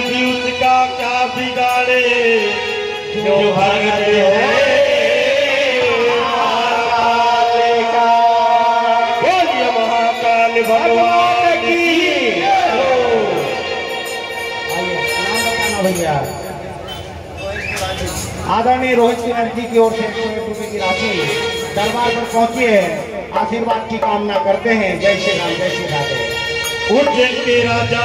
भी उसका क्या बिगाड़े? जो भगत है आदरणीय रोहित सिन्हा जी की ओर से की राशि दरबार पर पहुँची है। आशीर्वाद की कामना करते हैं। जय श्री राम जय श्री राधे। उज्जैन के राजा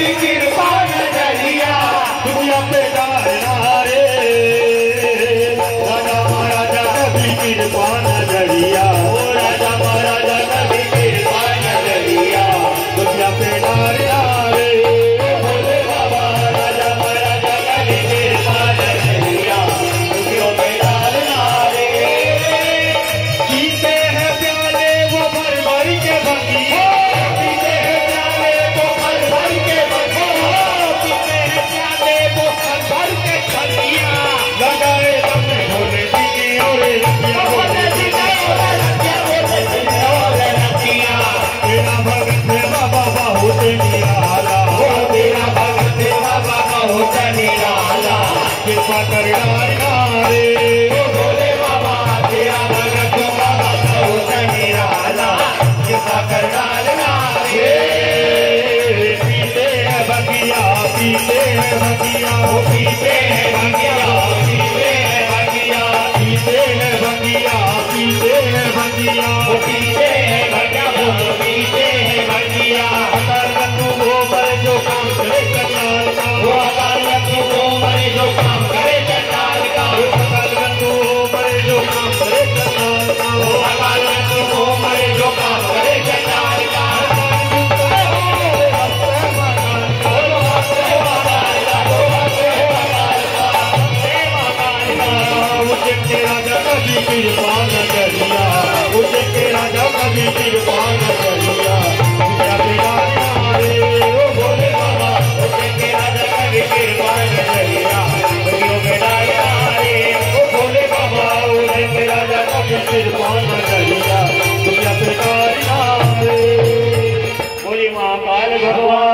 Thank you. निराला कृपा करना नारे बाबा तेरा भगत बाबा बगिया पीते हैं बगिया हो पीते हैं पीते हैं बगिया पीते हैं बगिया पीते से दुकान महाकाल भगवान